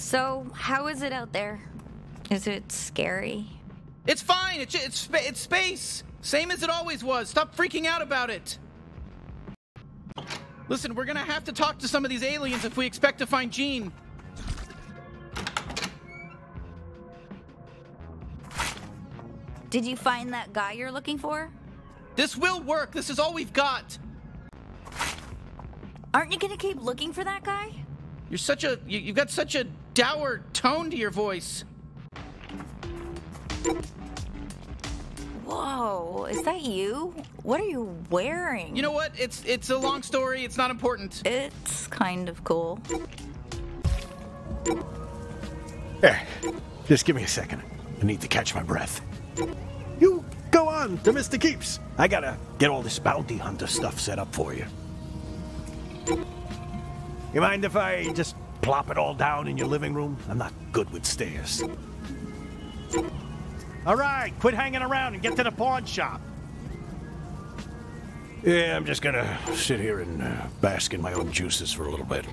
So, how is it out there? Is it scary? It's fine. It's it's it's space. Same as it always was. Stop freaking out about it. Listen, we're gonna have to talk to some of these aliens if we expect to find Gene. Did you find that guy you're looking for? This will work. This is all we've got. Aren't you gonna keep looking for that guy? You're such a you, you've got such a dour tone to your voice. Whoa, is that you? What are you wearing? You know what? It's it's a long story. It's not important. it's kind of cool. There. Just give me a second. I need to catch my breath. You go on to Mr. Keeps. I gotta get all this bounty hunter stuff set up for you. You mind if I just plop it all down in your living room? I'm not good with stairs. All right, quit hanging around and get to the pawn shop. Yeah, I'm just gonna sit here and uh, bask in my own juices for a little bit.